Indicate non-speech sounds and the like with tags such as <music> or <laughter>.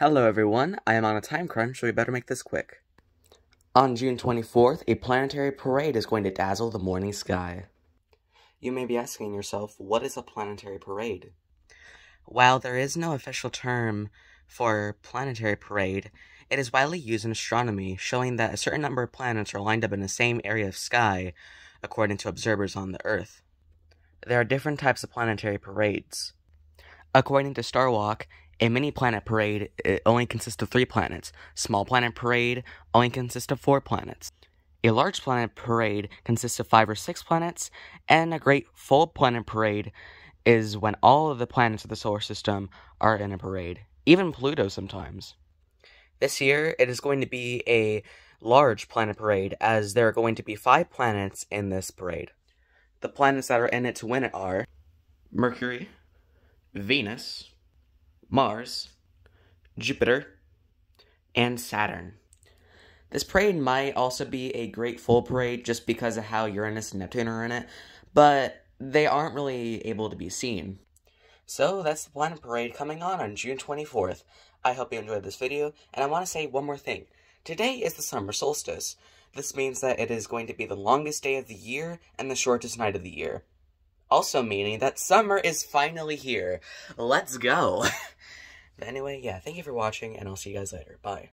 Hello everyone, I am on a time crunch, so we better make this quick. On June 24th, a planetary parade is going to dazzle the morning sky. You may be asking yourself, what is a planetary parade? While there is no official term for planetary parade, it is widely used in astronomy, showing that a certain number of planets are lined up in the same area of sky, according to observers on the Earth. There are different types of planetary parades. According to Starwalk, a mini planet parade only consists of three planets. Small planet parade only consists of four planets. A large planet parade consists of five or six planets, and a great full planet parade is when all of the planets of the solar system are in a parade, even Pluto sometimes. This year, it is going to be a large planet parade, as there are going to be five planets in this parade. The planets that are in it to win it are Mercury, Venus, Mars, Jupiter, and Saturn. This parade might also be a great full parade just because of how Uranus and Neptune are in it, but they aren't really able to be seen. So that's the planet parade coming on on June 24th. I hope you enjoyed this video, and I want to say one more thing. Today is the summer solstice. This means that it is going to be the longest day of the year and the shortest night of the year. Also meaning that summer is finally here. Let's go! <laughs> anyway, yeah, thank you for watching, and I'll see you guys later. Bye.